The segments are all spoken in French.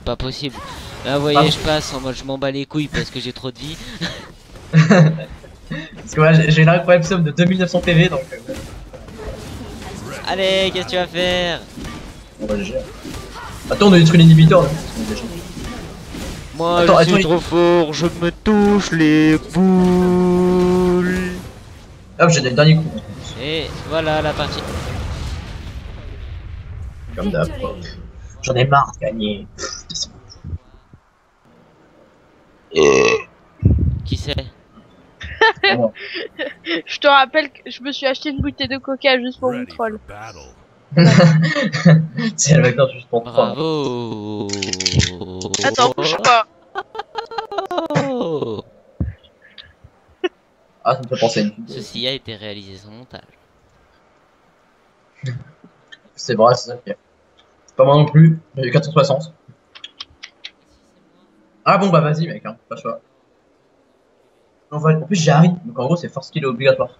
C'est pas possible. Là, vous voyez, Ah. je passe en mode je m'en bats les couilles parce que j'ai trop de vie. Parce que voilà, j'ai j'ai une incroyable somme de 2900 PV donc. euh, Allez, qu'est-ce que tu vas faire? on va GG. Attends, on a détruit l'inhibiteur là. Moi, Attends, je attends, suis il- trop fort, je me touche les boules. Hop, j'ai le dernier coup. Et voilà la partie. Comme d'hab. J'en ai marre de gagner. Qui c'est? Je te rappelle que je me suis acheté une bouteille de coca juste pour vous Ready troll. C'est le vecteur juste pour. Bravo. Attends, bouge pas. Ah, ça me fait penser à une Ceci a été réalisé sans montage. C'est vrai, c'est ça qui est. C'est pas moi non plus, j'ai eu 460. Ah bon, bah vas-y, mec, hein, pas choix. En plus, j'ai Harry, donc en gros, c'est force kill obligatoire.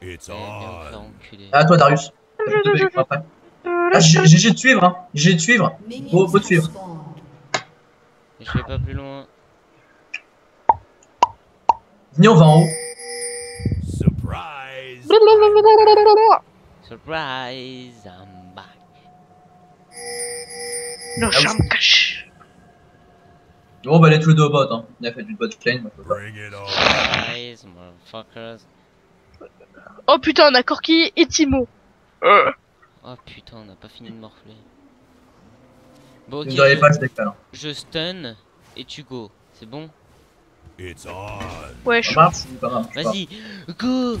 It's Eh on. Ah, toi, Darius. Ah, j'ai j'ai de suivre, hein. J'ai de suivre. Faut, faut te suivre. Je vais pas plus loin. Venez, on va en haut. Surprise! Surprise, I'm back. Non, Ah oui. je me cache. Bon, on va aller tous les deux au bot, hein. On a fait du bot lane, donc voilà. Bring it on. Surprise, motherfuckers. Oh putain, on a Corky et Timo. Euh. Oh putain, on n'a pas fini de morfler. Bon, ok, je, pas le. Hein. je stun et tu go. C'est bon? It's on. Ouais, je... Vas-y, go.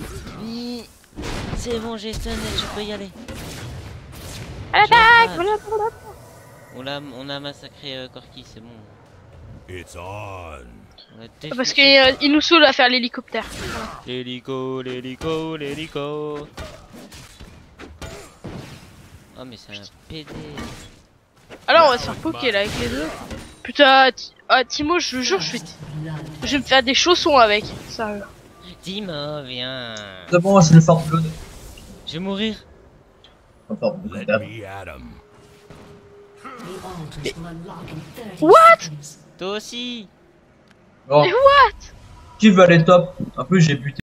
C'est bon, j'ai stun et tu peux y aller. À l'attaque Je on a massacré euh, Corki, c'est bon. It's on. Ah, Parce qu'il nous saoule à faire l'hélicoptère. L'hélico, l'hélico, l'hélico. Oh mais c'est un PD. Alors on va se faire poker là avec les deux. Putain, ah, Timo, je te jure, je vais, je vais me faire des chaussons avec. Sérieux. Timo, viens. C'est bon, je suis le fort blood. Je vais mourir. What? Toi aussi. Bon. Mais what? Qui veut aller top En plus, j'ai buté.